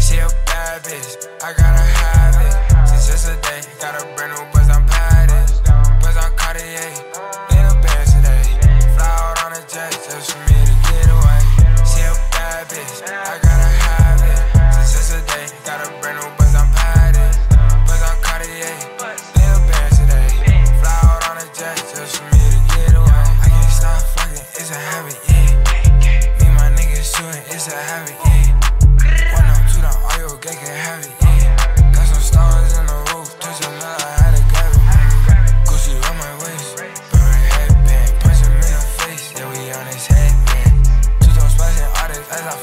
She a bad bitch, I gotta have it. Since got a brand new a habit, yeah. One up to the oil, gang can have it, yeah. Got some stars in the roof, touch a mile, I had to grab it. Gucci on my waist, burn headband, punch him in the face, yeah, we on his headband. Two tone splashing artists, as I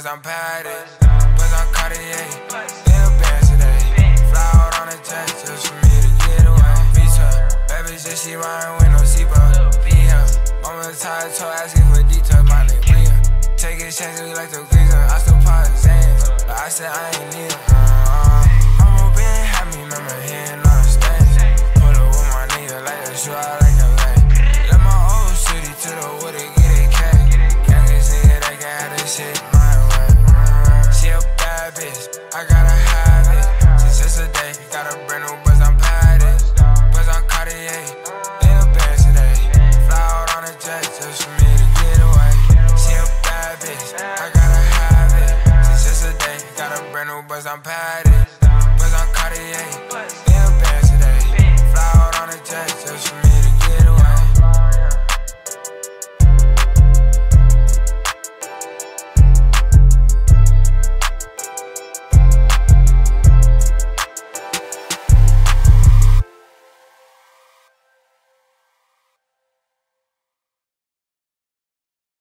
a buzz, I'm padded. Bust down Cartier, a band today. Fly out on a jet just for me to get away. Bad bitch, yeah, she riding with no seatbelt. Yeah, mama tired, told asking for detail, my name Leah. Taking chances, we like to grease. I still pop Zans, but I said I ain't need but I'm padded.